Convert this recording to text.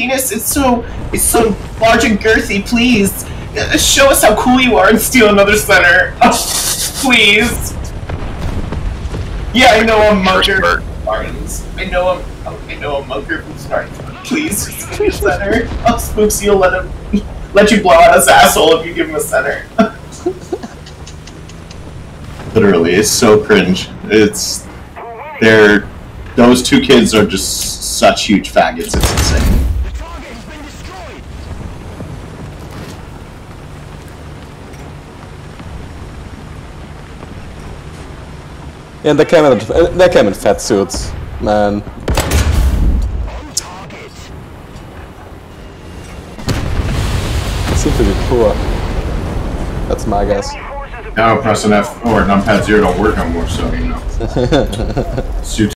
penis is so is so large and girthy. Please, show us how cool you are and steal another center. Oh, please. Yeah, I know I'm Munker Bert. from Spartans. I know I'm oh, I know I'm Munker from Spartans. Please, just give me a center. I'll oh, spooks you'll let him let you blow out his asshole if you give him a center. Literally, it's so cringe. It's they're those two kids are just such huge faggots. It's insane. Yeah, they came in they came in fat suits, man. They seem to be poor. That's my guess. Now pressing F or numpad zero don't work no more, so you know. Suits